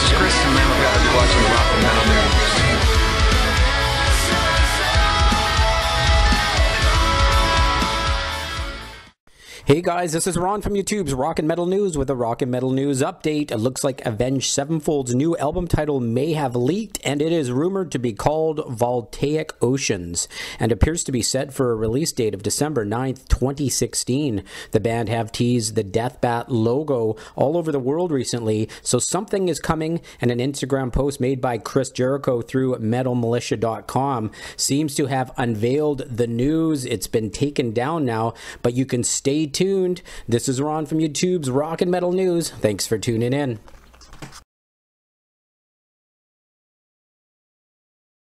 this Hey guys, this is Ron from YouTube's Rock and Metal News with a Rock and Metal News update. It looks like Avenged Sevenfold's new album title may have leaked, and it is rumored to be called Voltaic Oceans, and appears to be set for a release date of December 9th, 2016. The band have teased the Deathbat logo all over the world recently, so something is coming, and an Instagram post made by Chris Jericho through metalitalia.com seems to have unveiled the news. It's been taken down now, but you can stay tuned. This is Ron from YouTube's Rock and Metal News. Thanks for tuning in.